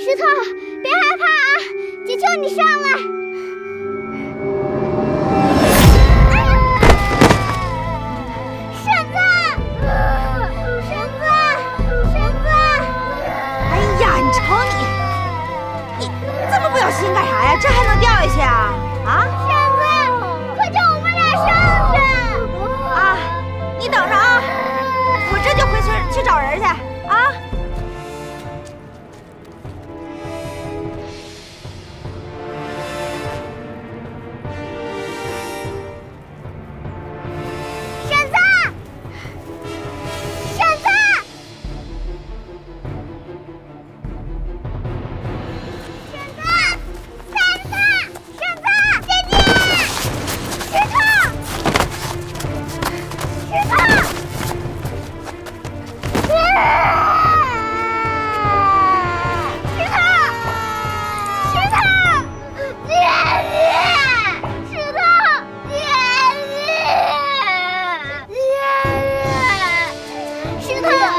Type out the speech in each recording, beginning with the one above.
石头，别害怕啊！姐求你上来！哎呀，婶子，婶子，婶子！哎呀，你瞅你，你这么不小心干啥呀？这还能掉下去啊？啊？婶子，快叫我们俩上去！啊，你等着啊，我这就回村去找人去石头，你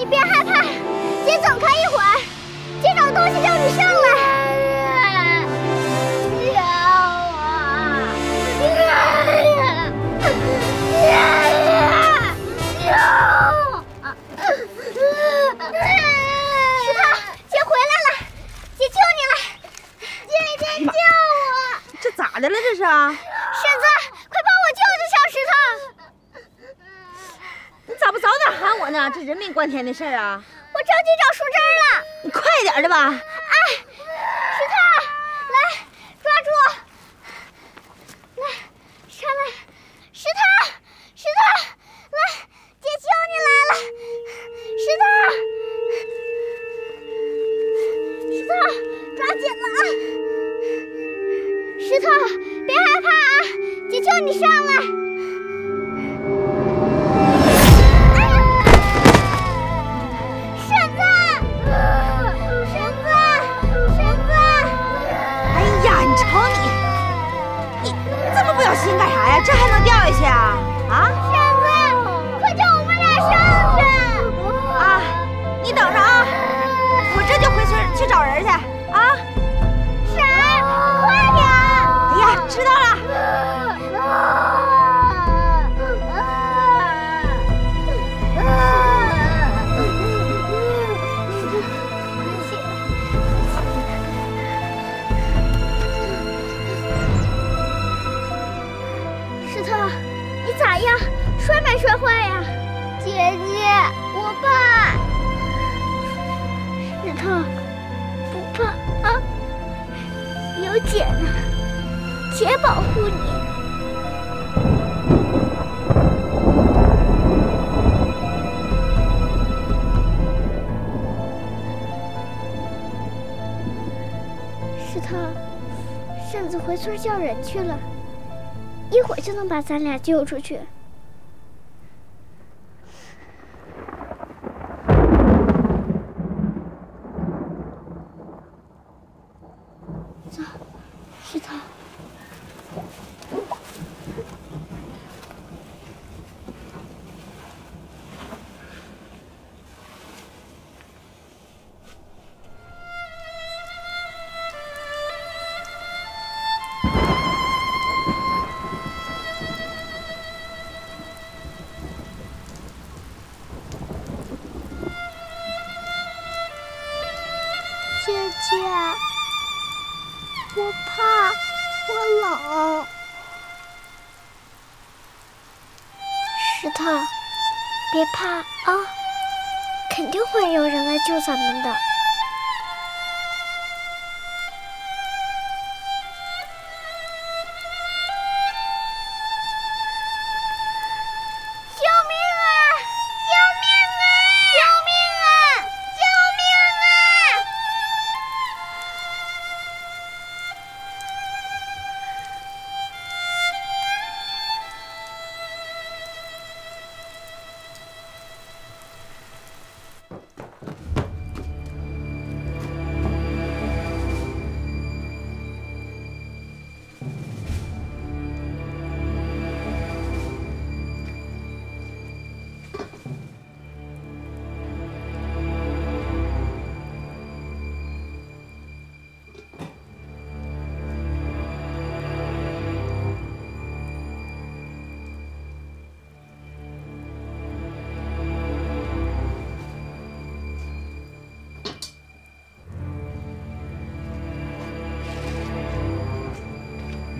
你别害怕，姐走开一会儿，姐找东西叫你上来。石头，姐回来了，姐救你了，姐姐救我！这咋的了？这是？婶子，快帮我救救小石头！你咋不早点喊我呢？这人命关天的事儿啊！我着急找树枝了。你快点的吧！石头，不怕啊，有姐呢，姐保护你。石头，婶子回村叫人去了。一会儿就能把咱俩救出去。冷。石头，别怕啊，肯定会有人来救咱们的。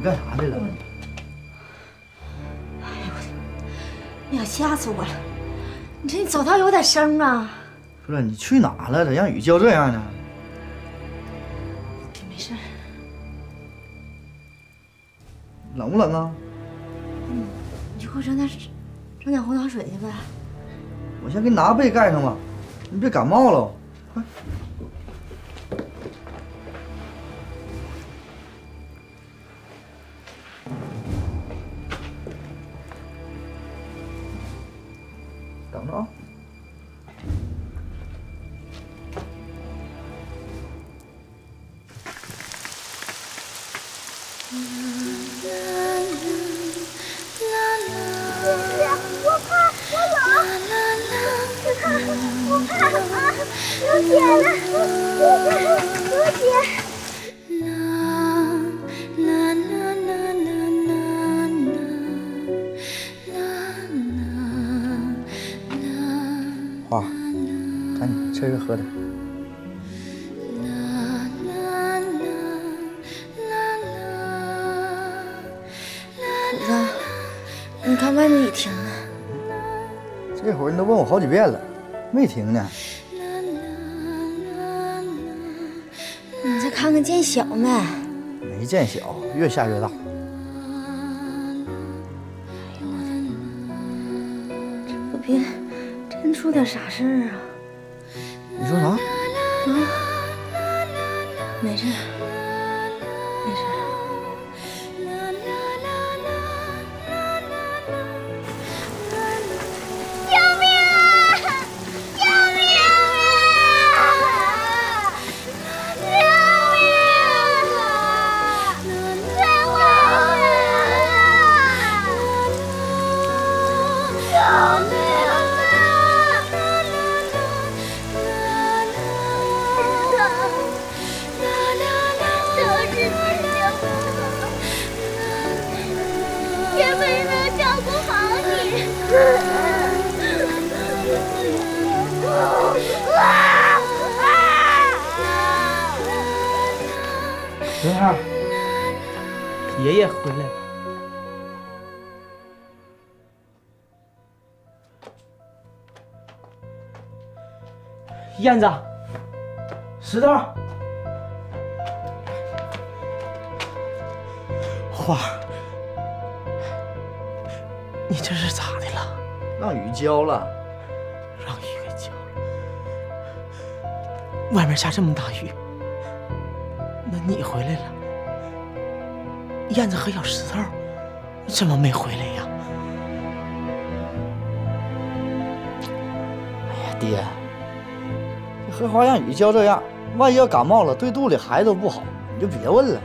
你干啥去了？你要吓死我了！你这你走道有点声啊！不是你去哪了？咋让雨浇这样呢？没事，冷不冷啊？你就给我整点整点红糖水去呗。我先给你拿被盖上吧，你别感冒了。快，花，赶紧吃吃喝的。虎子，你看外面雨停了，这会儿你都问我好几遍了，没停呢。看看见小没？没见小，越下越大。可别真出点啥事儿啊！你说啥？没事，刘二，爷爷回来了。燕子，石头，花儿，你这是咋的了？让雨浇了。让雨给浇了。外面下这么大雨，那你回来了？燕子和小石头怎么没回来呀？哎呀，爹，这荷花让雨浇这样，万一要感冒了，对肚里孩子都不好，你就别问了。